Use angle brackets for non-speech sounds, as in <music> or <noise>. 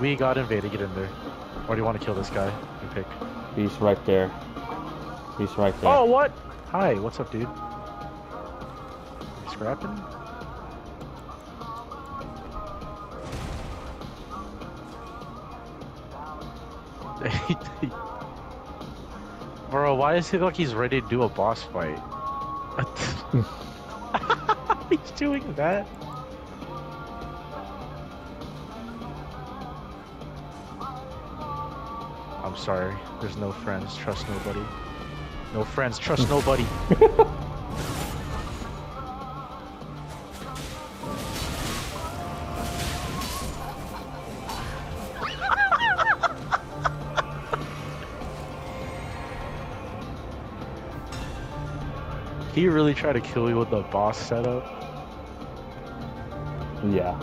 We got invaded, get in there. Or do you want to kill this guy? You pick. He's right there. He's right there. Oh, what? Hi, what's up, dude? You scrapping? <laughs> Bro, why is he like he's ready to do a boss fight? <laughs> <laughs> he's doing that? I'm sorry. There's no friends. Trust nobody. No friends. Trust <laughs> nobody. He really tried to kill you with the boss setup. Yeah.